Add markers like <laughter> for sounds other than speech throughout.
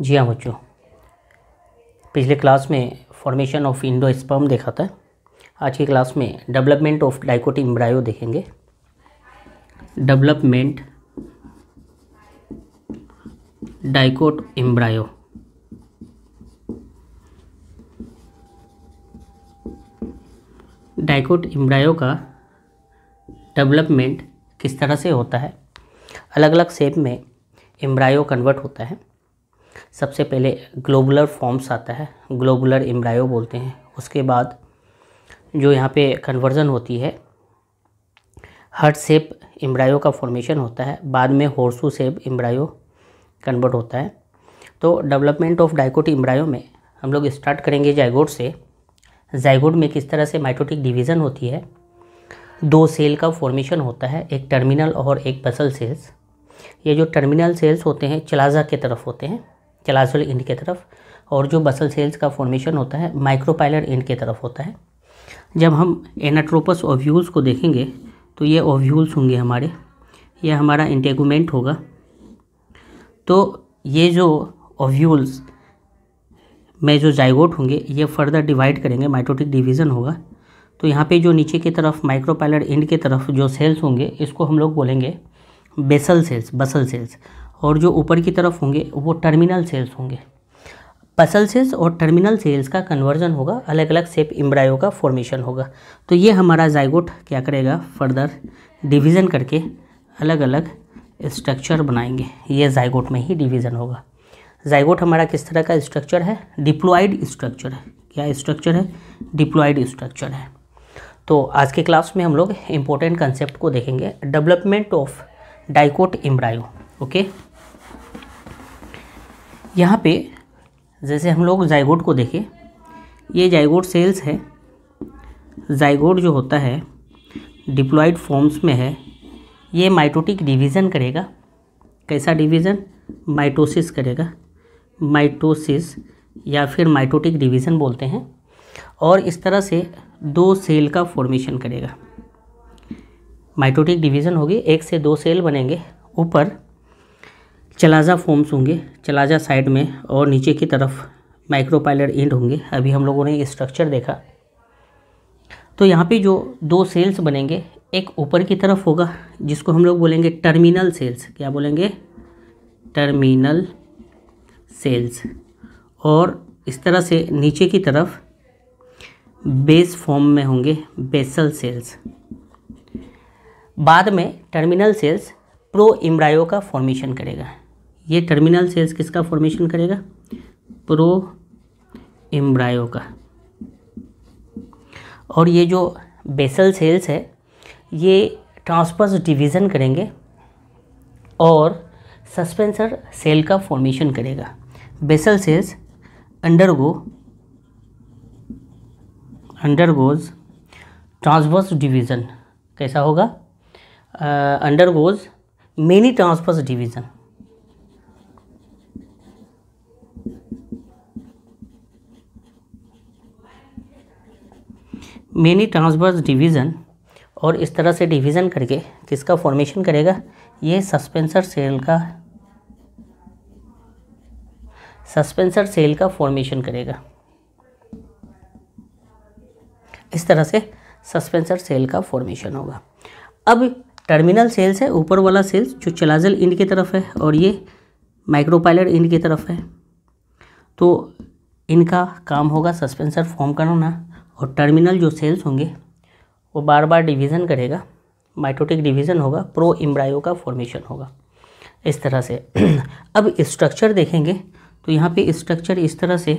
जी हाँ बच्चों। पिछले क्लास में फॉर्मेशन ऑफ़ इंडोस्पर्म देखा था। आज की क्लास में डेवलपमेंट ऑफ़ डाइकोट इम्ब्रायो देखेंगे। Development dicot embryo dicot embryo का डेवलपमेंट किस तरह से होता है? अलग अलग शेप में एम्ब्रायो कन्वर्ट होता है। सबसे पहले ग्लोबुलर फॉर्म्स आता है ग्लोबुलर एम्ब्रायो बोलते हैं। उसके बाद जो यहाँ पे कन्वर्जन होती है हर्ट शेप एम्ब्रायो का फॉर्मेशन होता है। बाद में होर्सू शेप एम्ब्रायो कन्वर्ट होता है। तो डेवलपमेंट ऑफ़ डाइकोट एम्ब्रायो में हम लोग स्टार्ट करेंगे जाइगोड से। जाइगोड में किस तरह से माइटोटिक डिवीज़न होती है? दो सेल का फॉर्मेशन होता है, एक टर्मिनल और एक बसल सेल्स ये जो टर्मिनल सेल्स होते हैं, चलाजा के तरफ़ होते हैं। चलाजल इंड के तरफ़ और जो बसल सेल्स का फॉर्मेशन होता है माइक्रोपाइलर इंड के तरफ़ होता है। जब हम एनाट्रोपस ओव्यूल्स को देखेंगे तो ये ओव्यूल्स होंगे हमारे। ये हमारा इंटेगुमेंट होगा। तो ये जो ओव्यूल्स में जो जाइगोट होंगे, ये फर्दर डिवाइड करेंगे माइटोटिक डिवीज़न होगा। तो यहाँ पे जो नीचे की तरफ़ माइक्रोपाइलर इंड की तरफ़ जो सेल्स होंगे, इसको हम लोग बोलेंगे बेसल सेल्स बसल सेल्स और जो ऊपर की तरफ़ होंगे, वो टर्मिनल सेल्स होंगे। पसल सेल्स और टर्मिनल सेल्स का कन्वर्जन होगा अलग अलग सेप इम्ब्रायो का फॉर्मेशन होगा। तो ये हमारा जाइगोट क्या करेगा? फर्दर डिवीज़न करके अलग अलग स्ट्रक्चर बनाएँगे। ये जाइगोट में ही डिवीज़न होगा। जाइगोट हमारा किस तरह का स्ट्रक्चर है? डिप्लॉइड स्ट्रक्चर है। क्या स्ट्रक्चर है? डिप्लॉइड स्ट्रक्चर है। तो आज के क्लास में हम लोग इम्पोर्टेंट कंसेप्ट को देखेंगे। Development of dicot embryo okay यहाँ पे जैसे हम लोग जाइगोट को देखें, ये जाइगोट सेल्स है। जाइगोट जो होता है डिप्लॉइड फॉर्म्स में है। ये माइटोटिक डिवीज़न करेगा। कैसा डिवीज़न माइटोसिस करेगा। माइटोसिस या फिर माइटोटिक डिवीज़न बोलते हैं। और इस तरह से दो सेल का फॉर्मेशन करेगा। माइटोटिक डिवीज़न होगी, एक से दो सेल बनेंगे। ऊपर चलाजा फॉर्म्स होंगे, चलाजा साइड में और नीचे की तरफ़ माइक्रोपाइलर एंड होंगे। अभी हम लोगों ने ये स्ट्रक्चर देखा। तो यहाँ पे जो दो सेल्स बनेंगे, एक ऊपर की तरफ़ होगा, जिसको हम लोग बोलेंगे टर्मिनल सेल्स क्या बोलेंगे? टर्मिनल सेल्स और इस तरह से नीचे की तरफ़ बेस फॉर्म में होंगे बेसल सेल्स बाद में टर्मिनल सेल्स प्रो इम्ब्रायो का फॉर्मेशन करेगा। ये टर्मिनल सेल्स किसका फॉर्मेशन करेगा? प्रो इम्ब्रायो का। और ये जो बेसल सेल्स है, ये ट्रांसपर्स डिवीज़न करेंगे और सस्पेंसर सेल का फॉर्मेशन करेगा। Basal cells undergo undergoes transverse division कैसा होगा? Undergoes many transverse division many transverse division और इस तरह से डिवीज़न करके किसका फॉर्मेशन करेगा? ये सस्पेंसर सेल का सस्पेंसर सेल का फॉर्मेशन करेगा। इस तरह से सस्पेंसर सेल का फॉर्मेशन होगा। अब टर्मिनल सेल्स है, ऊपर वाला सेल्स जो चलाजल इंड की तरफ़ है और ये माइक्रोपाइलर इंड की तरफ़ है। तो इनका काम होगा सस्पेंसर फॉर्म करना। और टर्मिनल जो सेल्स होंगे, वो बार बार डिवीज़न करेगा। माइटोटिक डिवीज़न होगा प्रो इम्ब्रायो का फॉर्मेशन होगा। इस तरह से। <clears throat> अब स्ट्रक्चर देखेंगे तो यहाँ पे स्ट्रक्चर इस तरह से,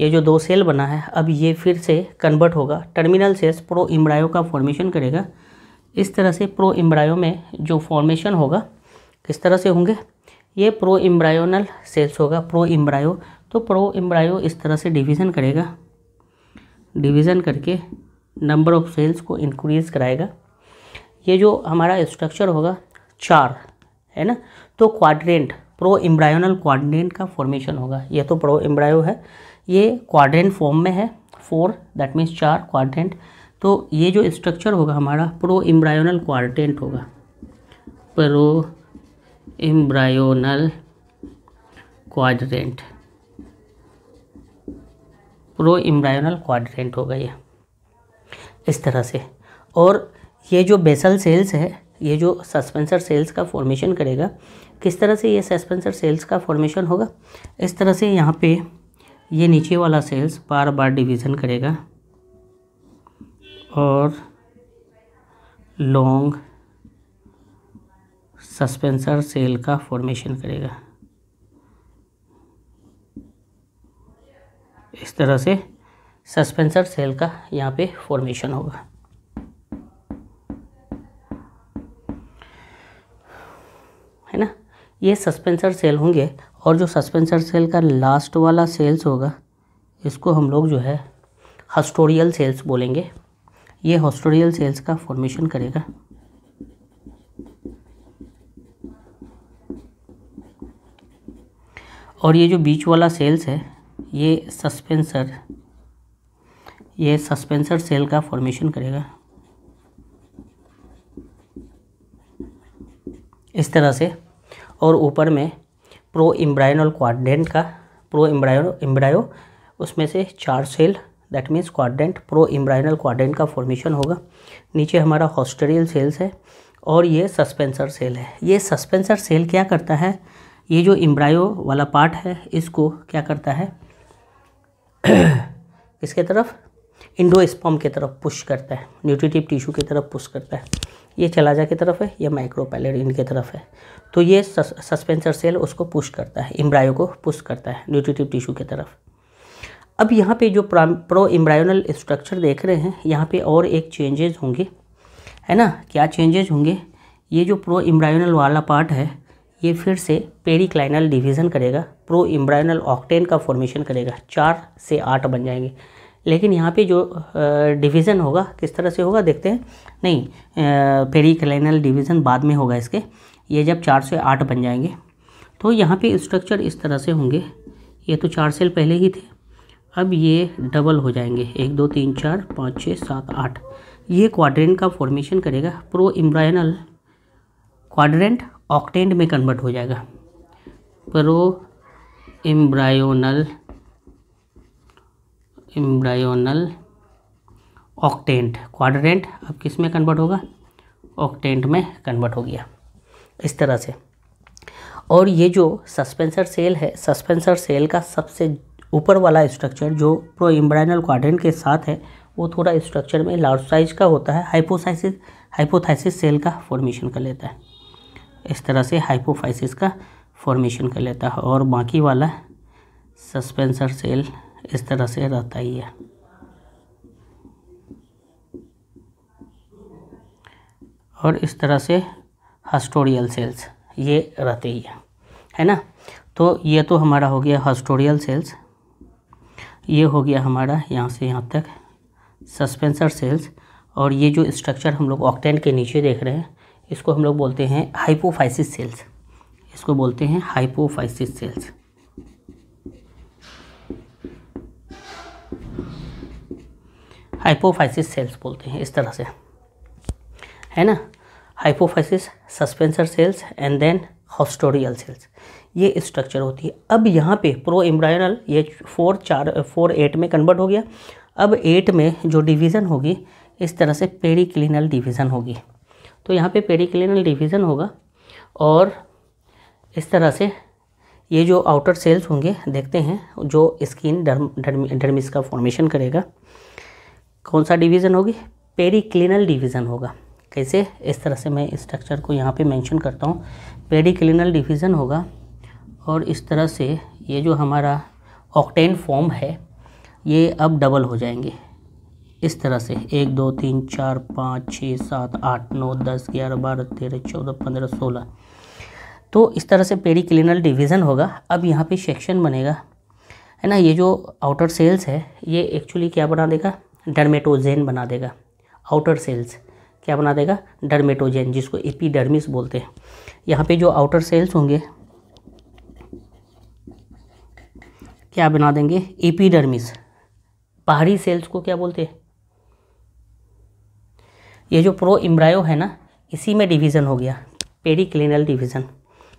ये जो दो सेल बना है, अब ये फिर से कन्वर्ट होगा। टर्मिनल सेल्स प्रो इम्ब्रायो का फॉर्मेशन करेगा। इस तरह से प्रो इम्ब्रायो में जो फॉर्मेशन होगा, किस तरह से होंगे? ये प्रो इम्ब्रायोनल सेल्स होगा प्रो इम्ब्रायो तो प्रो इम्ब्रायो इस तरह से डिवीज़न करेगा। डिवीज़न करके नंबर ऑफ़ सेल्स को इंक्रीज़ कराएगा। ये जो हमारा स्ट्रक्चर होगा, चार, है ना? तो क्वाड्रेंट प्रो इम्ब्रायोनल क्वाड्रेंट का फॉर्मेशन होगा। ये तो प्रो इम्ब्रायो है। ये क्वाड्रेंट फॉर्म में है फोर दैट मीन्स चार क्वाड्रेंट तो ये जो स्ट्रक्चर होगा हमारा प्रो इम्ब्रायोनल क्वाड्रेंट होगा। Pro embryonal quadrant pro embryonal quadrant होगा ये इस तरह से। और ये जो बेसल सेल्स है, ये जो सस्पेंसर सेल्स का फॉर्मेशन करेगा, किस तरह से ये सस्पेंसर सेल्स का फॉर्मेशन होगा? इस तरह से यहाँ पे ये नीचे वाला सेल्स बार बार डिवीज़न करेगा। और लॉन्ग सस्पेंसर सेल का फॉर्मेशन करेगा। इस तरह से सस्पेंसर सेल का यहाँ पे फॉर्मेशन होगा। है ना? ये सस्पेंसर सेल होंगे और जो सस्पेंसर सेल का लास्ट वाला सेल्स होगा, इसको हम लोग जो है हस्टोरियल सेल्स बोलेंगे। ये हॉस्टोरियल सेल्स का फॉर्मेशन करेगा। और ये जो बीच वाला सेल्स है ये सस्पेंसर ये सस्पेंसर सेल का फॉर्मेशन करेगा। इस तरह से, और ऊपर में प्रो इम्ब्रायनल क्वाड्रेंट का प्रो इम्ब्रायो इम्ब्रायो उसमें से चार cell that means quadrant pro embryonal quadrant का फॉर्मेशन होगा। नीचे हमारा हॉस्टेरियल सेल्स है, और ये सस्पेंसर सेल है। ये सस्पेंसर सेल क्या करता है? ये जो इम्ब्रायो वाला पार्ट है, इसको क्या करता है? <coughs> इसके तरफ़? इंडोस्पॉम की तरफ़ पुश करता है। न्यूट्रिटिव टिश्यू की तरफ़ पुश करता है। ये चलाजा की तरफ़ है ये माइक्रोपैलेट की तरफ़ है। तो ये सस, सस्पेंसर सेल उसको पुश करता है इम्ब्रायो को पुश करता है न्यूट्रिटिव टिश्यू की तरफ़। अब यहाँ पे जो प्रो इम्ब्रायोनल स्ट्रक्चर देख रहे हैं यहाँ पे और एक चेंजेस होंगे। है ना? क्या चेंजेस होंगे? ये जो प्रो इम्ब्रायोनल वाला पार्ट है ये फिर से पेरिक्लाइनल डिवीज़न करेगा प्रो इम्ब्राइनल ऑक्टेन का फॉर्मेशन करेगा, चार से आठ बन जाएँगे। लेकिन यहाँ पे जो डिवीज़न होगा, किस तरह से होगा देखते हैं। नहीं पेरिक्लाइनल डिवीज़न बाद में होगा इसके। ये जब चार से आठ बन जाएँगे तो यहाँ पे स्ट्रक्चर इस तरह से होंगे। ये तो चार सेल पहले ही थे। अब ये डबल हो जाएँगे। एक, दो, तीन, चार, पाँच छः सात, आठ। ये क्वाड्रेंट का फॉर्मेशन करेगा प्रो इम्ब्रायनल क्वाड्रेंट ऑक्टेंट में कन्वर्ट हो जाएगा। Pro embryonal embryonal octant quadrant अब किसमें कन्वर्ट होगा? ऑक्टेंट में कन्वर्ट हो गया। इस तरह से। और ये जो सस्पेंसर सेल है सस्पेंसर सेल का सबसे ऊपर वाला स्ट्रक्चर जो प्रो एम्ब्रायनल क्वाड्रेंट के साथ है, वो थोड़ा स्ट्रक्चर में लार्ज साइज़ का होता है हाइपोसाइसिस हाइपोथाइसिस सेल का फॉर्मेशन कर लेता है। इस तरह से हाइपोफाइसिस का फॉर्मेशन कर लेता है और बाकी वाला सस्पेंसर सेल इस तरह से रहता ही है। और इस तरह से हस्टोरियल सेल्स ये रहते ही है है ना? तो ये तो हमारा हो गया हस्टोरियल सेल्स ये हो गया हमारा यहाँ से यहाँ तक सस्पेंसर सेल्स और ये जो स्ट्रक्चर हम लोग ऑक्टेंट के नीचे देख रहे हैं इसको हम लोग बोलते हैं हाइपोफाइसिस सेल्स। इसको बोलते हैं हाइपोफाइसिस सेल्स। हाइपोफाइसिस सेल्स बोलते हैं इस तरह से। है ना? Hypophysis, suspensor cells and then haustorial cells. ये स्ट्रक्चर होती है। अब यहाँ पे प्रो एम्ब्रायनल ये फोर, चार, फोर, एट में कन्वर्ट हो गया। अब एट में जो डिवीज़न होगी, इस तरह से पेरिक्लिनल डिवीज़न होगी। तो यहाँ पे पेरिक्लिनल डिवीज़न होगा। और इस तरह से ये जो आउटर सेल्स होंगे, देखते हैं, जो स्किन डर्म डर्मिस का फॉर्मेशन करेगा। कौन सा डिवीज़न होगी? पेरिक्लिनल डिवीज़न होगा। कैसे? इस तरह से मैं स्ट्रक्चर को यहाँ पे मेंशन करता हूँ। पेरिक्लिनल डिवीज़न होगा। और इस तरह से ये जो हमारा ऑक्टेन फॉर्म है, ये अब डबल हो जाएँगे। इस तरह से एक, दो, तीन, चार, पाँच, छः, सात, आठ, नौ, दस, ग्यारह, बारह, तेरह, चौदह, पंद्रह, सोलह। तो इस तरह से पेरिक्लिनल डिवीज़न होगा। अब यहाँ पे सेक्शन बनेगा, है ना? ये जो आउटर सेल्स है, ये एक्चुअली क्या बना देगा? डर्मेटोजेन बना देगा। आउटर सेल्स क्या बना देगा? डर्मेटोजेन, जिसको एपीडर्मिस बोलते हैं। यहाँ पे जो आउटर सेल्स होंगे, क्या बना देंगे? एपीडर्मिस। बाहरी सेल्स को क्या बोलते हैं? ये जो प्रो इम्ब्रायो है ना, इसी में डिवीज़न हो गया पेरी क्लिनल डिवीज़न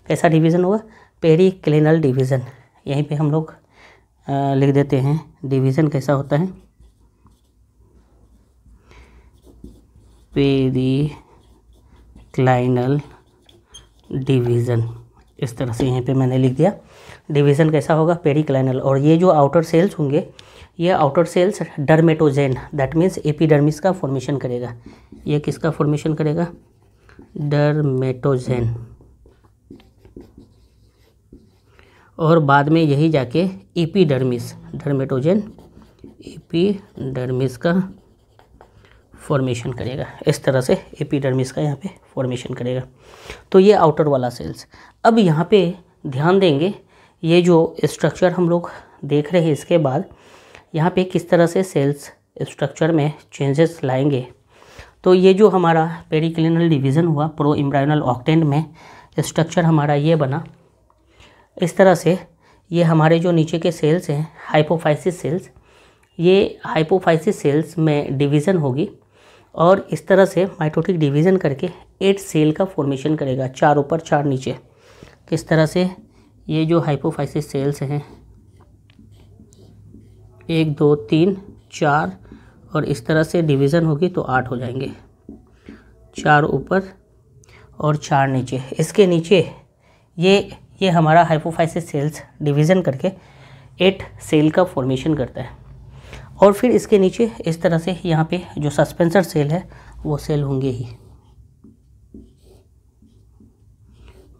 कैसा डिवीज़न होगा? पेरी क्लिनल डिवीज़न यहीं पे हम लोग लिख देते हैं डिवीज़न कैसा होता है? पेरिक्लाइनल डिवीज़न इस तरह से यहीं पे मैंने लिख दिया। डिवीज़न कैसा होगा? पेरिक्लाइनल और ये जो आउटर सेल्स होंगे ये outer cells dermatogen that means epidermis का फॉर्मेशन करेगा। ये किसका फॉर्मेशन करेगा? डर्मेटोजेन और बाद में यही जाके एपीडर्मिस डर्मेटोजेन एपीडर्मिस का फॉर्मेशन करेगा। इस तरह से एपीडर्मिस का यहाँ पे फॉर्मेशन करेगा। तो ये आउटर वाला सेल्स अब यहाँ पे ध्यान देंगे, ये जो स्ट्रक्चर हम लोग देख रहे हैं इसके बाद यहाँ पे किस तरह से सेल्स स्ट्रक्चर में चेंजेस लाएँगे? तो ये जो हमारा पेरिक्लिनल डिवीज़न हुआ प्रो इम्ब्रायनल ऑक्टेंट में स्ट्रक्चर हमारा ये बना। इस तरह से ये हमारे जो नीचे के सेल्स हैं, हाइपोफाइसिस सेल्स, ये हाइपोफाइसिस सेल्स में डिवीज़न होगी और इस तरह से माइटोटिक डिवीज़न करके एट सेल का फॉर्मेशन करेगा, चार ऊपर चार नीचे। किस तरह से ये जो हाइपोफाइसिस सेल्स हैं एक, दो, तीन, चार और इस तरह से डिवीज़न होगी तो आठ हो जाएँगे। चार ऊपर और चार नीचे। इसके नीचे ये ये हमारा हाइपोफाइसिस सेल्स डिवीज़न करके एट सेल का फॉर्मेशन करता है। और फिर इसके नीचे इस तरह से यहाँ पे जो सस्पेंसर सेल है, वो सेल होंगे ही।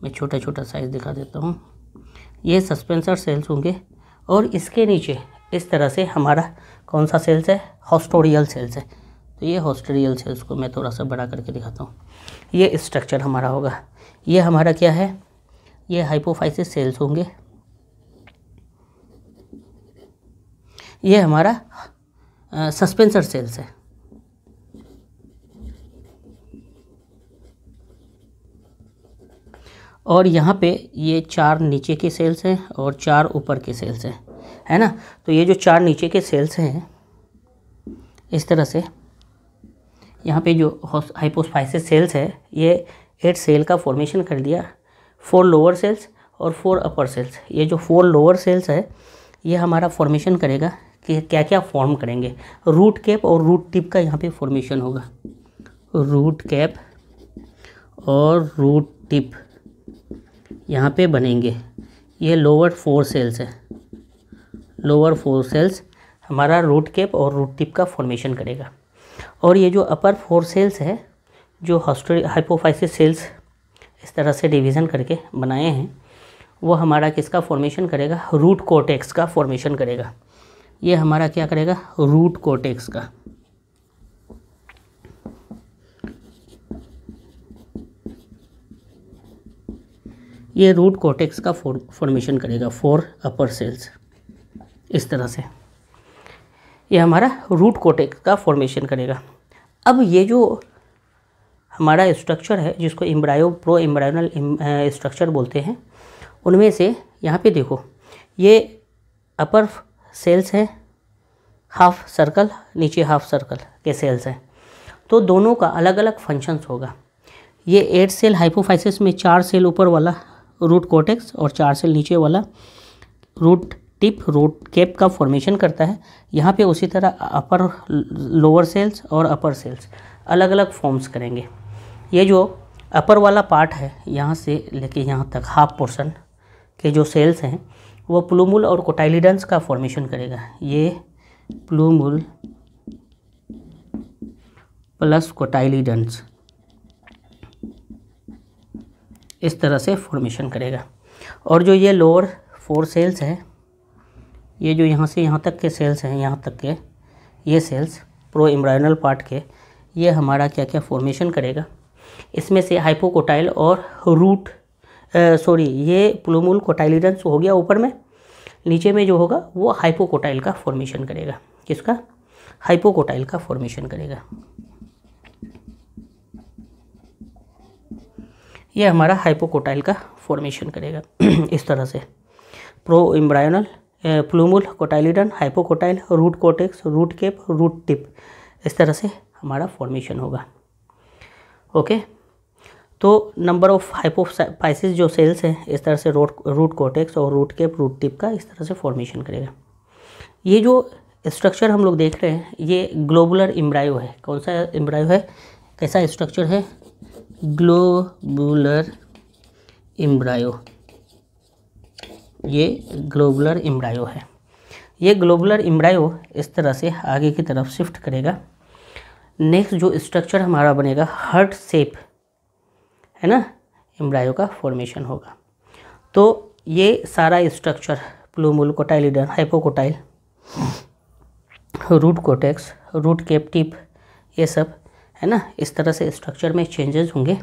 मैं छोटा छोटा साइज़ दिखा देता हूँ। ये सस्पेंसर सेल्स होंगे और इसके नीचे इस तरह से हमारा कौन सा सेल्स है? हॉस्टोरियल सेल्स है। तो ये हॉस्टोरियल सेल्स को मैं थोड़ा सा बड़ा करके दिखाता हूँ। ये स्ट्रक्चर हमारा होगा। ये हमारा क्या है? ये हाइपोफाइसिस सेल्स होंगे। ये हमारा सस्पेंसर सेल्स है। और यहाँ पे ये चार नीचे के सेल्स हैं और चार ऊपर के सेल्स हैं। है ना? तो ये जो चार नीचे के सेल्स हैं, इस तरह से, यहाँ पे जो हाइपोस्पाइसिस सेल्स है, ये एट सेल का फॉर्मेशन कर दिया। फोर लोअर सेल्स और फोर अपर सेल्स ये जो फोर लोअर सेल्स है, ये हमारा फॉर्मेशन करेगा कि क्या क्या फॉर्म करेंगे। रूट कैप और रूट टिप का यहाँ पे फॉर्मेशन होगा। रूट कैप और रूट टिप यहाँ पे बनेंगे। ये लोअर फोर सेल्स है। लोअर फोर सेल्स हमारा रूट कैप और रूट टिप का फॉर्मेशन करेगा। और ये जो अपर फोर सेल्स है, जो हॉस्टो हाइपोफाइसिस सेल्स इस तरह से डिवीज़न करके बनाए हैं, वो हमारा किसका फॉर्मेशन करेगा? रूट कोटेक्स का फॉर्मेशन करेगा। ये हमारा क्या करेगा? रूट कोटेक्स का। ये रूट कोटेक्स का फॉर्मेशन करेगा फोर अपर सेल्स इस तरह से। ये हमारा रूट कोटेक्स का फॉर्मेशन करेगा। अब ये जो हमारा स्ट्रक्चर है, जिसको इम्ब्रायो प्रो इम्ब्रायोनल स्ट्रक्चर बोलते हैं, उनमें से यहाँ पे देखो, ये अपर सेल्स हैं हाफ़ सर्कल नीचे हाफ़ सर्कल के सेल्स हैं। तो दोनों का अलग अलग फ़ंक्शंस होगा। ये एट सेल हाइपोफाइसिस में चार सेल ऊपर वाला रूट कोटेक्स और चार सेल नीचे वाला रूट टिप रूट कैप का फॉर्मेशन करता है। यहाँ पे उसी तरह अपर लोअर सेल्स और अपर सेल्स अलग अलग फॉर्म्स करेंगे। ये जो अपर वाला पार्ट है, यहाँ से लेके यहाँ तक हाफ़ पोर्शन के जो सेल्स हैं, वो प्लूमुल और कोटाइलिडन्स का फॉर्मेशन करेगा। ये प्लूमुल प्लस कोटाइलिडन्स इस तरह से फॉर्मेशन करेगा। और जो ये लोअर फोर सेल्स है ये जो यहाँ से यहाँ तक के सेल्स हैं, यहाँ तक के, ये सेल्स प्रो इम्ब्रायनल पार्ट के, ये हमारा क्या क्या फॉर्मेशन करेगा? इसमें से हाइपोकोटाइल और रूट सॉरी ये प्लूमुल कोटाइलिडन्स हो गया ऊपर में, नीचे में जो होगा वो हाइपोकोटाइल का फॉर्मेशन करेगा। किसका? हाइपोकोटाइल का फॉर्मेशन करेगा। ये हमारा हाइपोकोटाइल का फॉर्मेशन करेगा। <clears throat> इस तरह से। Pro embryonal plumule, cotyledon, hypocotyl, root cortex, root cap, root tip. इस तरह से हमारा फॉर्मेशन होगा। ओके तो नंबर ऑफ़ हाइपोफाइसिस जो सेल्स हैं, इस तरह से रूट रूट कोटेक्स और रूट केप रूट टिप का इस तरह से फॉर्मेशन करेगा। ये जो स्ट्रक्चर हम लोग देख रहे हैं, ये ग्लोबुलर इम्ब्रायो है। कौन सा इम्ब्रायो है? कैसा स्ट्रक्चर है? ग्लोबुलर इम्ब्रायो ये ग्लोबुलर इम्ब्रायो है। ये ग्लोबुलर इम्ब्रायो इस तरह से आगे की तरफ़ शिफ्ट करेगा। नेक्स्ट जो स्ट्रक्चर हमारा बनेगा हर्ट शेप है ना? एम्ब्रायो का फॉर्मेशन होगा। तो ये सारा structure plumule cotyledon hypocotyl root cortex root cap tip ये सब, है ना? इस तरह से स्ट्रक्चर में चेंजेस होंगे।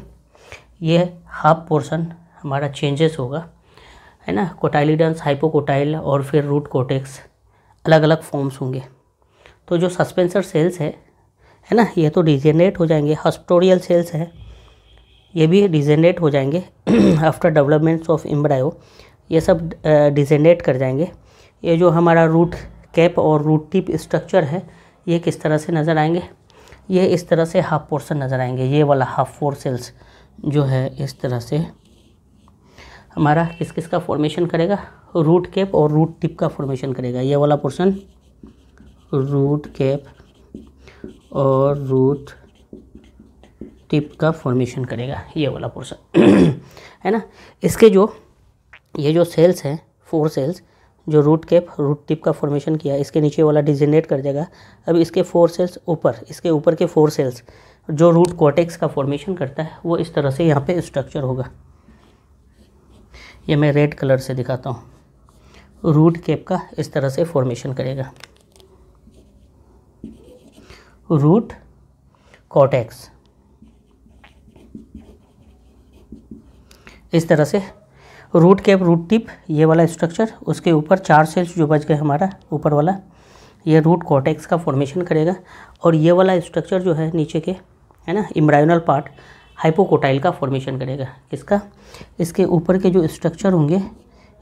ये हाफ़ पोर्शन हमारा चेंजेस होगा। है ना? कोटाइलिडन्स हाइपोकोटाइल और फिर रूट कोटेक्स अलग अलग फॉर्म्स होंगे। तो जो सस्पेंसर सेल्स है है ना? ये तो डिजेनरेट हो जाएँगे। हॉस्पिटोरियल सेल्स है, ये भी डिजेनरेट हो जाएँगे आफ्टर डेवलपमेंट्स ऑफ़ इम्ब्रायो ये सब डिजेनरेट कर जाएँगे। ये जो हमारा रूट कैप और रूट टिप स्ट्रक्चर है, ये किस तरह से नज़र आएँगे? ये इस तरह से हाफ़ पोर्सन नज़र आएँगे। ये वाला हाफ़ फोर सेल्स जो है, इस तरह से हमारा किस किस का फॉर्मेशन करेगा? रूट कैप और रूट टिप का फॉर्मेशन करेगा। ये वाला पोर्शन रूट कैप और रूट टिप का फॉर्मेशन करेगा। ये वाला पोर्शन <clears throat> है ना? इसके जो, ये जो सेल्स हैं फोर सेल्स जो रूट कैप रूट टिप का फॉर्मेशन किया, इसके नीचे वाला डिजेनेट कर देगा। अब इसके फोर सेल्स ऊपर, इसके ऊपर के फोर सेल्स जो रूट कोटेक्स का फॉर्मेशन करता है, वो इस तरह से यहाँ पे स्ट्रक्चर होगा। ये मैं रेड कलर से दिखाता हूँ। रूट केप का इस तरह से फॉर्मेशन करेगा। रूट कॉटेक्स इस तरह से रूट कैप, रूट टिप, ये वाला स्ट्रक्चर उसके ऊपर चार सेल्स जो बच गए हमारा, ऊपर वाला, ये रूट कॉटेक्स का फॉर्मेशन करेगा। और ये वाला स्ट्रक्चर जो है नीचे के, है ना इम्ब्रायोनल पार्ट हाइपोकोटाइल का फॉर्मेशन करेगा। किसका? इसके ऊपर के जो स्ट्रक्चर होंगे,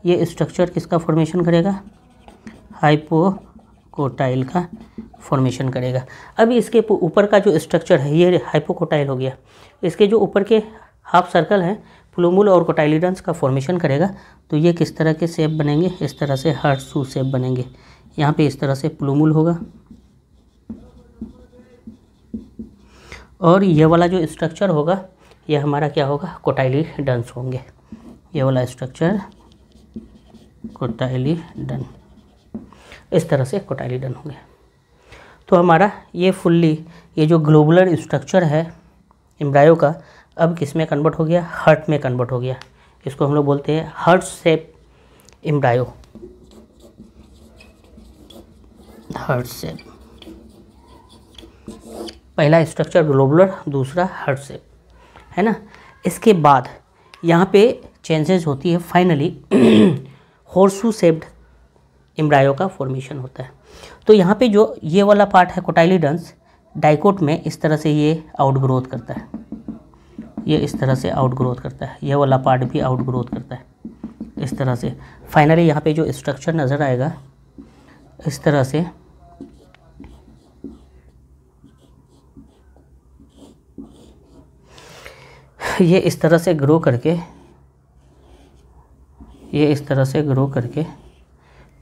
ये स्ट्रक्चर किसका फॉर्मेशन करेगा? हाइपोकोटाइल का फॉर्मेशन करेगा। अभी इसके ऊपर का जो स्ट्रक्चर है, ये हाइपोकोटाइल हो गया। इसके जो ऊपर के हाफ़ सर्कल हैं फ्लूमुल और कोटाइलिडन्स का फॉर्मेशन करेगा। तो ये किस तरह के सेप बनेंगे? इस तरह से हर्ट शू सेप बनेंगे। यहाँ पे इस तरह से प्लूमुल होगा। और ये वाला जो स्ट्रक्चर होगा, ये हमारा क्या होगा? कोटाइलिडन्स होंगे। ये वाला स्ट्रक्चर कोटाइलिडन इस तरह से कोटाइली डन होंगे। तो हमारा ये फुल्ली ये जो ग्लोबुलर स्ट्रक्चर है एम्ब्रायो का, अब किसमें कन्वर्ट हो गया? हर्ट में कन्वर्ट हो गया। इसको हम लोग बोलते हैं heart shape embryo heart shape पहला स्ट्रक्चर ग्लोबुलर दूसरा हर्ट सेप है ना? इसके बाद यहाँ पे चेंजेस होती है। फाइनली हॉर्सू सेप्ड एम्ब्रायो का फॉर्मेशन होता है। तो यहाँ पे जो ये वाला पार्ट है कोटाइलिडन्स डाइकोट में इस तरह से ये आउट ग्रोथ करता है। ये इस तरह से आउट ग्रोथ करता है। ये वाला पार्ट भी आउट ग्रोथ करता है। इस तरह से। फाइनली यहाँ पे जो स्ट्रक्चर नज़र आएगा, इस तरह से ये इस तरह से ग्रो करके, ये इस तरह से ग्रो करके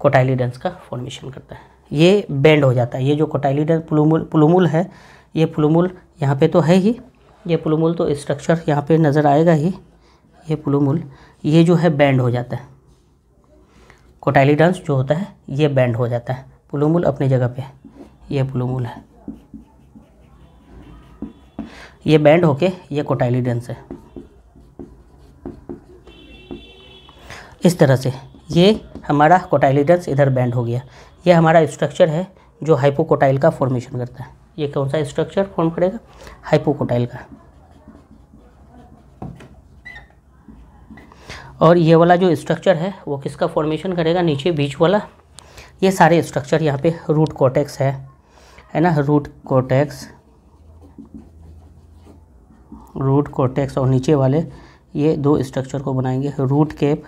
कोटाइलिडेंस का फॉर्मेशन करता है। ये बेंड हो जाता है। ये जो कोटाइलिडेंस प्लूमुल प्लूमुल है, ये प्लूमुल यहाँ पे तो है ही। ये प्लूमुल तो स्ट्रक्चर यहाँ पे नज़र आएगा ही। ये प्लूमुल, ये जो है बैंड हो जाता है। कोटाइलिडांस जो होता है, ये बैंड हो जाता है। प्लूमुल अपनी जगह पे ये प्लूमुल है। ये बैंड होके ये कोटाइलिडेंस है। इस तरह से ये हमारा कोटाइलिडेंस इधर बैंड हो गया। ये हमारा स्ट्रक्चर है जो हाइपोकोटाइल का फॉर्मेशन करता है। ये कौन सा स्ट्रक्चर फॉर्म करेगा? हाइपोकोटाइल का। और ये वाला जो स्ट्रक्चर है, वो किसका फॉर्मेशन करेगा? नीचे बीच वाला। ये सारे स्ट्रक्चर यहाँ पे रूट कोटेक्स है। है ना? रूट कोटेक्स रूट कोटेक्स और नीचे वाले, ये दो स्ट्रक्चर को बनाएँगे। रूट कैप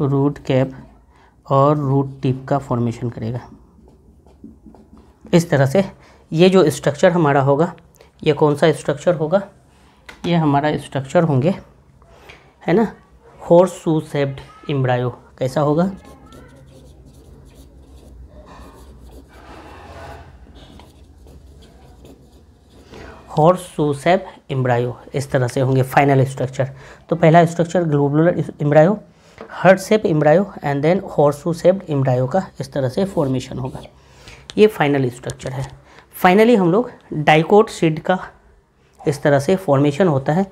रूट कैप और रूट टिप का फॉर्मेशन करेगा। इस तरह से ये जो स्ट्रक्चर हमारा होगा, ये कौन सा स्ट्रक्चर होगा? ये हमारा स्ट्रक्चर होंगे, है ना? हॉर्स शू सेप्ड इम्ब्रायो कैसा होगा? हॉर्स शू सेप इम्ब्रायो, इस तरह से होंगे फाइनल स्ट्रक्चर तो पहला structure globular embryo heart shape embryo and then horse shaped embryo का इस तरह से फॉर्मेशन होगा। ये फाइनल स्ट्रक्चर है। फाइनली हम लोग डाइकोट सीड का इस तरह से फॉर्मेशन होता है।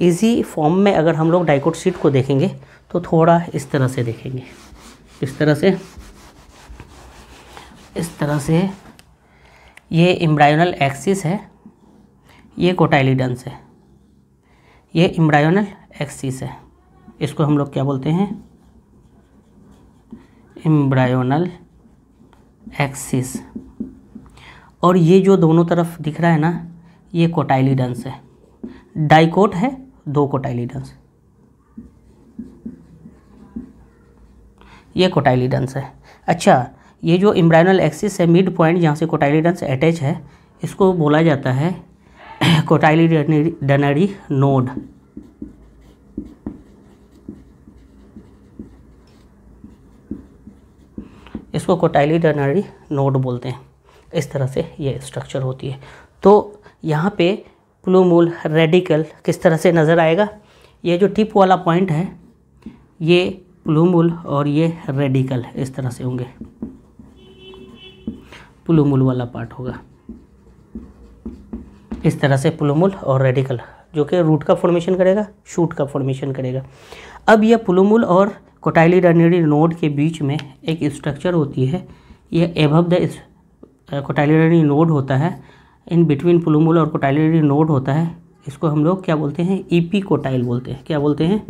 इजी फॉर्म में अगर हम लोग डाइकोट सीड को देखेंगे तो थोड़ा इस तरह से देखेंगे। इस तरह से, इस तरह से ये इम्ब्रायोनल एक्सिस है। ये कोटाइलिडन्स है। ये इम्ब्रायोनल एक्सिस है। इसको हम लोग क्या बोलते हैं? Embryonal axis. और ये जो दोनों तरफ़ दिख रहा है ना, ये कोटाइलिडन्स है। डाइकोट है, दो कोटाइलिडन्स ये कोटाइलिडन्स है। अच्छा ये जो इम्ब्राइनल एक्सिस है, मिड पॉइंट जहाँ से कोटाइलिडन्स अटैच है, इसको बोला जाता है कोटाइलिडनरी नोड। इसको कोटाइलिडनरी नोड बोलते हैं। इस तरह से ये स्ट्रक्चर होती है। तो यहाँ पे प्लूमूल रेडिकल किस तरह से नज़र आएगा? ये जो टिप वाला पॉइंट है, ये प्लूमूल और ये रेडिकल इस तरह से होंगे। प्लूमूल वाला पार्ट होगा। इस तरह से प्लूमूल और रेडिकल जो कि रूट का फॉर्मेशन करेगा शूट का फॉर्मेशन करेगा। अब यह प्लूमूल और कोटाइलिडनरी नोड के बीच में एक स्ट्रक्चर होती है। यह एभव द कोटाइलिडरी नोड होता है। इन बिटवीन प्लूमूल और कोटाइलिडरी नोड होता है। इसको हम लोग क्या बोलते हैं? ईपी कोटाइल बोलते हैं। क्या बोलते हैं?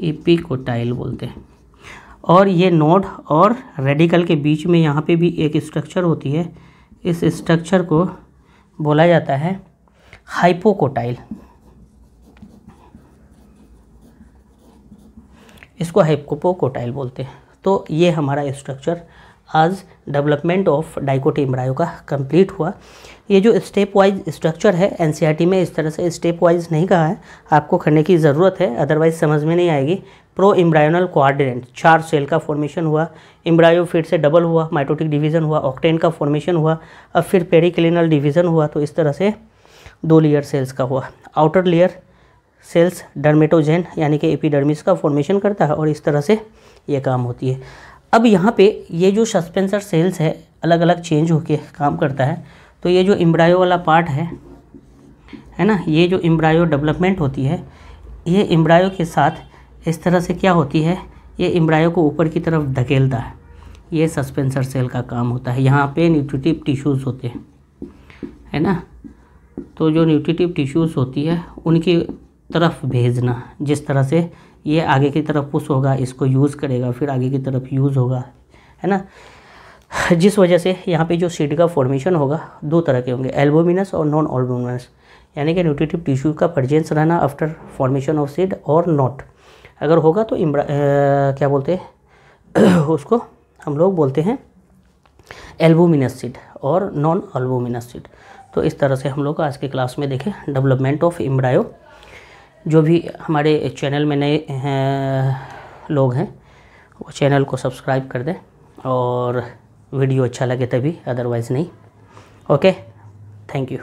ईपी कोटाइल बोलते हैं। और ये नोड और रेडिकल के बीच में यहाँ पे भी एक स्ट्रक्चर होती है। इस स्ट्रक्चर को बोला जाता है हाइपोकोटाइल। इसको हाइपोकोटाइल बोलते हैं। तो ये हमारा स्ट्रक्चर आज डेवलपमेंट ऑफ़ डाइकोटी इम्ब्रायो का कंप्लीट हुआ। ये जो स्टेप वाइज स्ट्रक्चर है एनसीईआरटी में इस तरह से स्टेप वाइज नहीं कहा है, आपको करने की ज़रूरत है अदरवाइज़ समझ में नहीं आएगी। प्रो इम्ब्रायोनल कोआर्डिनेंट चार सेल का फॉर्मेशन हुआ इम्ब्रायो फिर से डबल हुआ माइटोटिक डिवीज़न हुआ ऑक्टेन का फॉर्मेशन हुआ, अब फिर पेरिक्लिनल डिवीज़न हुआ तो इस तरह से दो लेयर सेल्स का हुआ। आउटर लेयर सेल्स डर्मेटोजेन यानी कि एपीडर्मिस का फॉर्मेशन करता है और इस तरह से ये काम होती है। अब यहाँ पे ये जो सस्पेंसर सेल्स है अलग अलग चेंज होके काम करता है। तो ये जो इम्ब्रायो वाला पार्ट है है ना? ये जो इम्ब्रायो डेवलपमेंट होती है, ये इम्ब्रायो के साथ इस तरह से क्या होती है? ये इम्ब्रायो को ऊपर की तरफ़ धकेलता है। ये सस्पेंसर सेल का काम होता है। यहाँ पे न्यूट्रिटिव टिश्यूज़ होते हैं, है ना? तो जो न्यूट्रिटिव टिश्यूज़ होती है, उनकी तरफ़ भेजना, जिस तरह से ये आगे की तरफ़ पुश होगा, इसको यूज़ करेगा, फिर आगे की तरफ़ यूज़ होगा, है ना? <laughs> जिस वजह से यहाँ पे जो सीड का फॉर्मेशन होगा, दो तरह के होंगे एल्बोमिनस और नॉन एल्बोमिनस यानी कि न्यूट्रिटिव टिश्यू का प्रजेंस रहना आफ्टर फॉर्मेशन ऑफ़ सीड और नॉट अगर होगा तो इम्ब्रा क्या बोलते हैं? <clears throat> उसको हम लोग बोलते हैं एल्बोमिनस सीड और नॉन एल्बोमिनस सीड तो इस तरह से हम लोग आज के क्लास में देखें डेवलपमेंट ऑफ़ इम्ब्रायो जो भी हमारे चैनल में नए लोग हैं, वो चैनल को सब्सक्राइब कर दें और वीडियो अच्छा लगे तभी अदरवाइज़ नहीं। Okay thank you